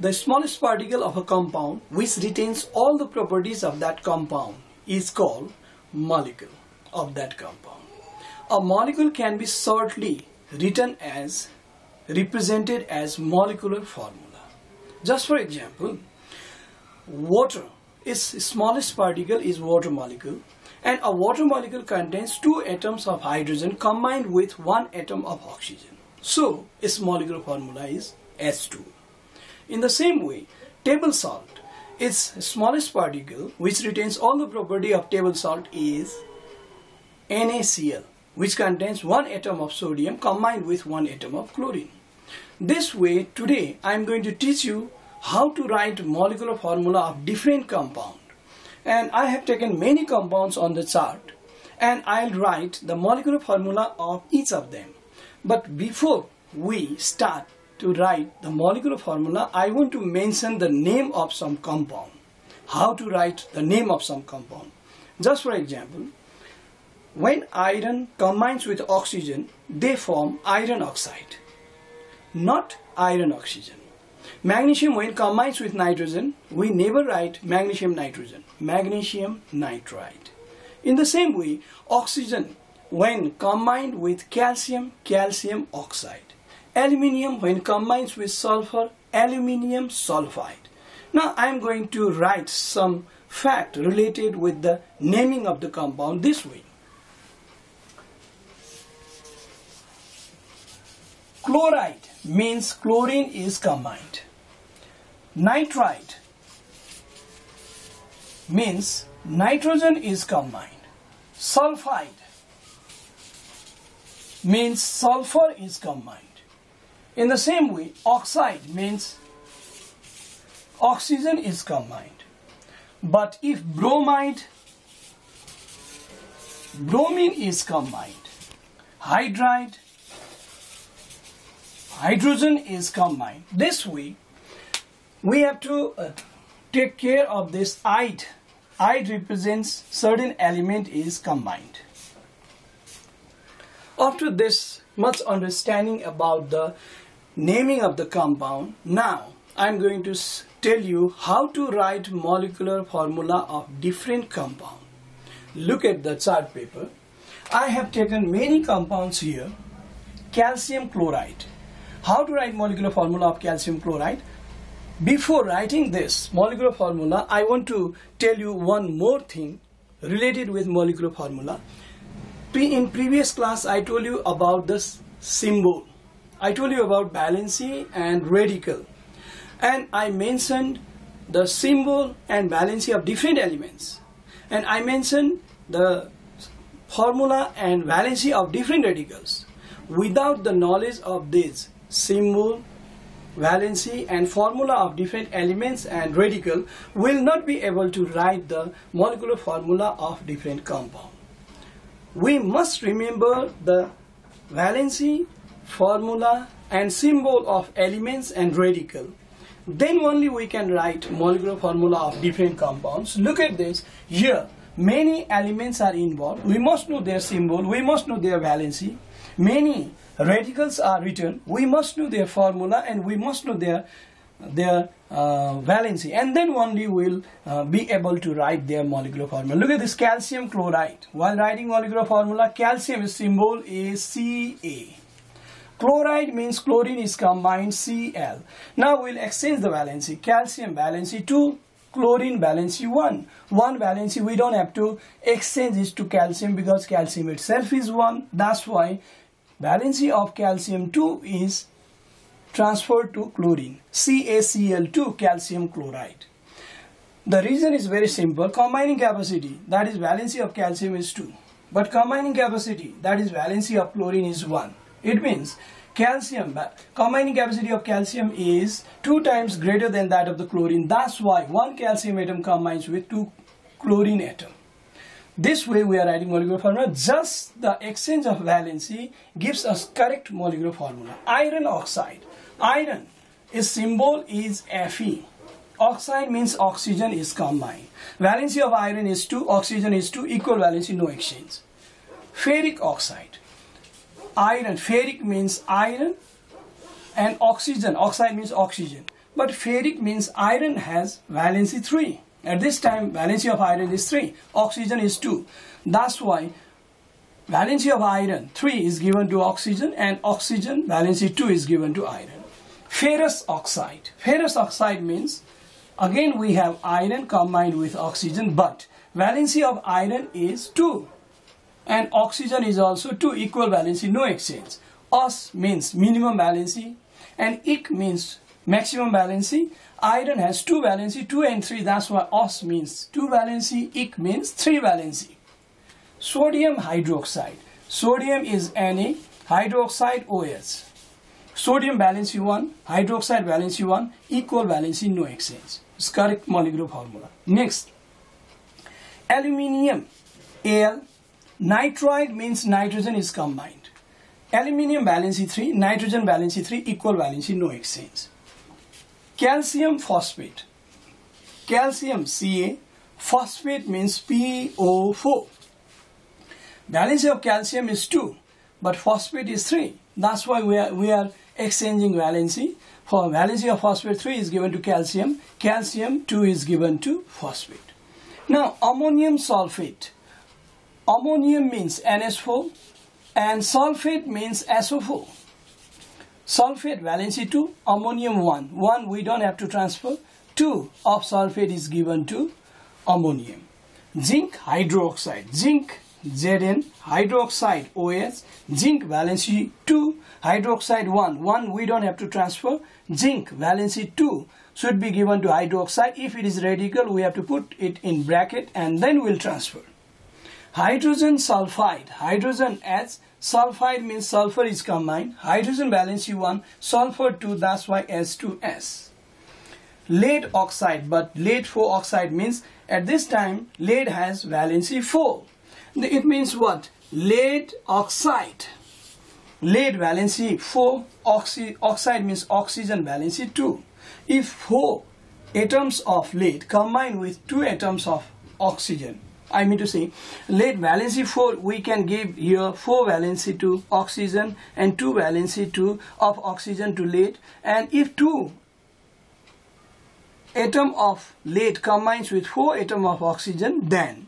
The smallest particle of a compound which retains all the properties of that compound is called molecule of that compound. A molecule can be shortly written as represented as molecular formula. Just for example, water its smallest particle is water molecule and a water molecule contains two atoms of hydrogen combined with one atom of oxygen. So its molecular formula is H2O. In the same way, table salt, its smallest particle which retains all the property of table salt is NaCl which contains one atom of sodium combined with one atom of chlorine. This way today I am going to teach you how to write molecular formula of different compound and I have taken many compounds on the chart and I'll write the molecular formula of each of them. But before we start to write the molecular formula, I want to mention the name of some compound. How to write the name of some compound. Just for example, when iron combines with oxygen, they form iron oxide, not iron oxygen. Magnesium when combines with nitrogen, we never write magnesium nitrogen, magnesium nitride. In the same way, oxygen when combined with calcium, calcium oxide. Aluminium when combines with sulfur, aluminium sulfide. Now I am going to write some fact related with the naming of the compound this way. Chloride means chlorine is combined. Nitride means nitrogen is combined. Sulfide means sulfur is combined. In the same way, oxide means oxygen is combined. But if bromide, bromine is combined, hydride, hydrogen is combined. This way, we have to uh, take care of this ide. Ide represents certain element is combined. After this much understanding about the naming of the compound, now I'm going to tell you how to write molecular formula of different compound. Look at the chart paper. I have taken many compounds here. Calcium chloride. How to write molecular formula of calcium chloride? Before writing this molecular formula, I want to tell you one more thing related with molecular formula in previous class I told you about this symbol. I told you about valency and radical. And I mentioned the symbol and valency of different elements. And I mentioned the formula and valency of different radicals. Without the knowledge of this symbol, valency and formula of different elements and radical will not be able to write the molecular formula of different compound. We must remember the valency, formula and symbol of elements and radical. Then only we can write molecular formula of different compounds. Look at this. Here, many elements are involved. We must know their symbol. We must know their valency. Many radicals are written. We must know their formula and we must know their their uh, valency and then only we will uh, be able to write their molecular formula. Look at this calcium chloride. While writing molecular formula, calcium symbol is Ca. Chloride means chlorine is combined Cl. Now we'll exchange the valency. Calcium valency 2, chlorine valency 1. One valency we don't have to exchange this to calcium because calcium itself is 1. That's why valency of calcium 2 is transferred to chlorine, CaCl2 calcium chloride. The reason is very simple, combining capacity, that is valency of calcium is 2. But combining capacity, that is valency of chlorine is 1. It means calcium, combining capacity of calcium is 2 times greater than that of the chlorine. That's why one calcium atom combines with 2 chlorine atom. This way we are writing molecular formula. Just the exchange of valency gives us correct molecular formula. Iron oxide. Iron, its symbol is Fe. Oxide means oxygen is combined. Valency of iron is 2, oxygen is 2, equal valency, no exchange. Ferric oxide. Iron, ferric means iron and oxygen, oxide means oxygen. but ferric means iron has valency 3 at this time valency of iron is 3 oxygen is 2 that's why valency of iron 3 is given to oxygen and oxygen valency 2 is given to iron. Ferrous oxide. Ferrous oxide means again we have iron combined with oxygen but valency of iron is 2 and oxygen is also 2 equal valency no exchange. Ous means minimum valency and ic means maximum valency. Iron has 2 valency 2 and 3 that's why ous means 2 valency ic means 3 valency. Sodium hydroxide. Sodium is Na, hydroxide OH. Sodium valency 1, hydroxide valency 1, equal valency, no exchange. It's correct molecular formula. Next, aluminium, Al. Nitride means nitrogen is combined. Aluminium valency 3, nitrogen valency 3, equal valency, no exchange. Calcium phosphate. Calcium Ca, phosphate means PO4. Valency of calcium is 2, but phosphate is 3. That's why we are, we are exchanging valency. For valency of phosphate 3 is given to calcium, calcium 2 is given to phosphate. Now ammonium sulfate. Ammonium means NH4 and sulfate means SO4. Sulfate valency 2, ammonium 1. 1 we don't have to transfer. 2 of sulfate is given to ammonium. Zinc hydroxide. Zinc Zn hydroxide OS, zinc valency 2 hydroxide 1 1 we don't have to transfer zinc valency 2 should be given to hydroxide if it is radical we have to put it in bracket and then we'll transfer hydrogen sulfide hydrogen as sulfide means sulfur is combined hydrogen valency 1 sulfur 2 that's why H2S lead oxide but lead 4 oxide means at this time lead has valency 4 it means what? Lead oxide. Lead valency 4, oxy, oxide means oxygen valency 2. If 4 atoms of lead combine with 2 atoms of oxygen, I mean to say, lead valency 4, we can give here 4 valency to oxygen and 2 valency to of oxygen to lead. And if 2 atom of lead combines with 4 atom of oxygen, then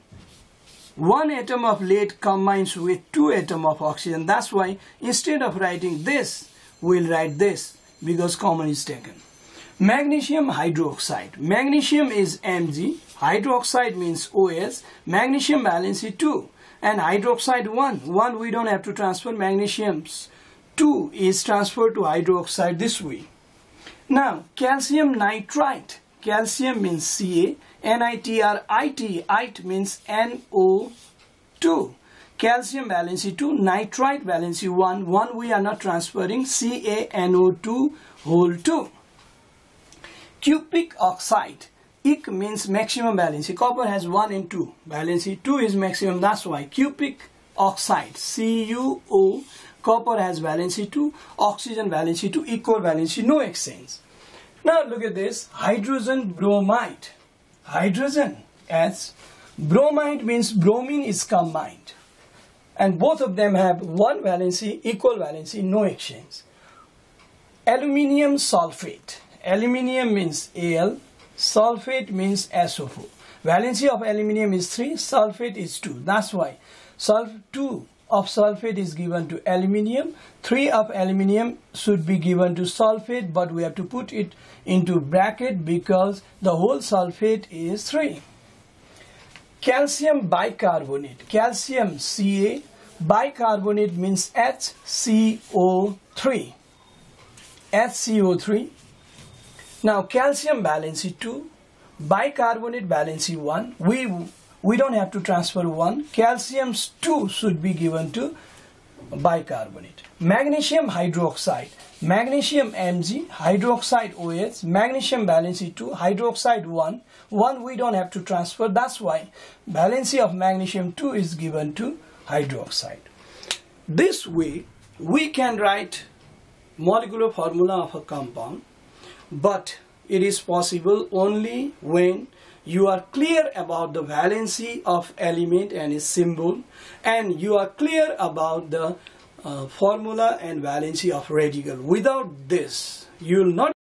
one atom of lead combines with two atom of oxygen. That's why instead of writing this, we'll write this because common is taken. Magnesium hydroxide. Magnesium is Mg. Hydroxide means OS. Magnesium valency 2 and hydroxide 1. 1 we don't have to transfer. magnesiums. 2 is transferred to hydroxide this way. Now calcium nitrite. Calcium means Ca NiTrIT, it means NO2. Calcium valency 2, nitrite valency 1, 1 we are not transferring, CaNO2 whole 2. Cupric oxide, ic means maximum valency, copper has 1 and 2, valency 2 is maximum, that's why cupric oxide, CuO, copper has valency 2, oxygen valency 2, equal valency, no exchange. Now look at this, hydrogen bromide. Hydrogen as bromide means bromine is combined. And both of them have one valency equal valency no exchange. Aluminium sulfate aluminium means Al sulfate means SO4 valency of aluminium is 3 sulfate is 2 that's why sulf 2 of sulfate is given to aluminium 3 of aluminium should be given to sulfate but we have to put it into bracket because the whole sulfate is 3 calcium bicarbonate. Calcium Ca bicarbonate means HCO3 HCO3 now calcium valency 2 bicarbonate valency 1 we we don't have to transfer 1. Calcium 2 should be given to bicarbonate. Magnesium hydroxide. Magnesium Mg, hydroxide OH, magnesium valency 2, hydroxide 1. 1 we don't have to transfer. That's why valency of magnesium 2 is given to hydroxide. This way we can write molecular formula of a compound but it is possible only when you are clear about the valency of element and its symbol and you are clear about the uh, formula and valency of radical. Without this, you will not